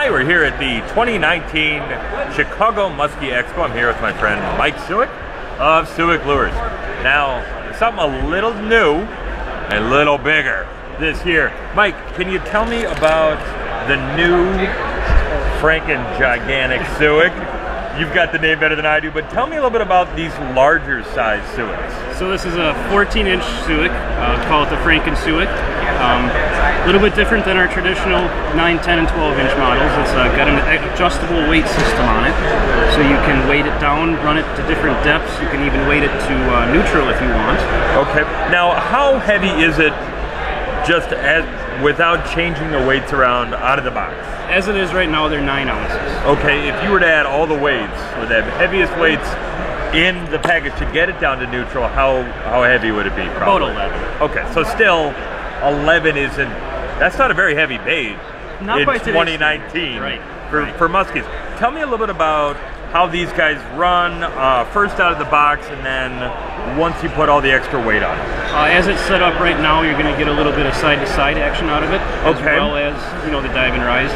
Hi, we're here at the 2019 Chicago Muskie Expo. I'm here with my friend Mike Suick of Suick Lures. Now, something a little new a little bigger this year. Mike, can you tell me about the new Franken Gigantic Suick? You've got the name better than I do, but tell me a little bit about these larger size Suicks. So this is a 14 inch Suick, uh, call it the Franken Suick. Um, a little bit different than our traditional 9, 10, and 12 inch models. It's uh, got an adjustable weight system on it, so you can weight it down, run it to different depths. You can even weight it to uh, neutral if you want. Okay. Now, how heavy is it just as without changing the weights around out of the box? As it is right now, they're 9 ounces. Okay, if you were to add all the weights, or the heaviest weights in the package to get it down to neutral, how how heavy would it be? Probably? About 11. Okay, so still 11 isn't, that's not a very heavy bait not in 2019 right, for, right. for muskies. Tell me a little bit about how these guys run uh, first out of the box and then once you put all the extra weight on it? Uh, as it's set up right now, you're going to get a little bit of side-to-side action out of it, okay. as well as you know the dive and rise.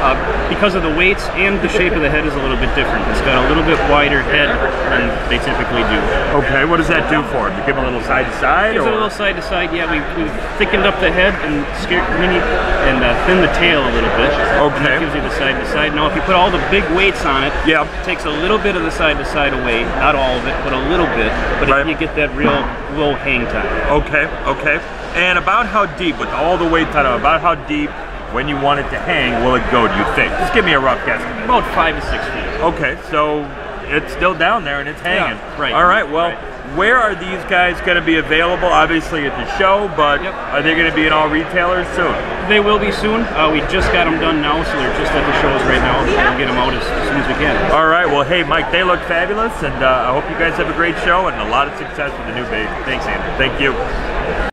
Uh, because of the weights and the shape of the head is a little bit different. It's got a little bit wider head than they typically do. Okay, what does that do for it? You give it a little side to side? Gives or? it a little side to side. Yeah, we, we thickened up the head and scared, mini, and uh, thinned the tail a little bit. Okay. Gives you the side to side. Now, if you put all the big weights on it, yep. it takes a little bit of the side to side away. Not all of it, but a little bit. But right. You get that real low hang time. Okay, okay. And about how deep, with all the weight it, about how deep when you want it to hang will it go, do you think? Just give me a rough guess. About five to six feet. Okay, so it's still down there and it's hanging. Yeah, right. All right, well, right. Where are these guys going to be available? Obviously at the show, but yep. are they going to be in all retailers soon? They will be soon. Uh, we just got them done now, so they're just at the shows right now. So we'll get them out as, as, soon as we can. All right, well, hey, Mike, they look fabulous, and uh, I hope you guys have a great show and a lot of success with the new baby. Thanks, Andrew. Thank you.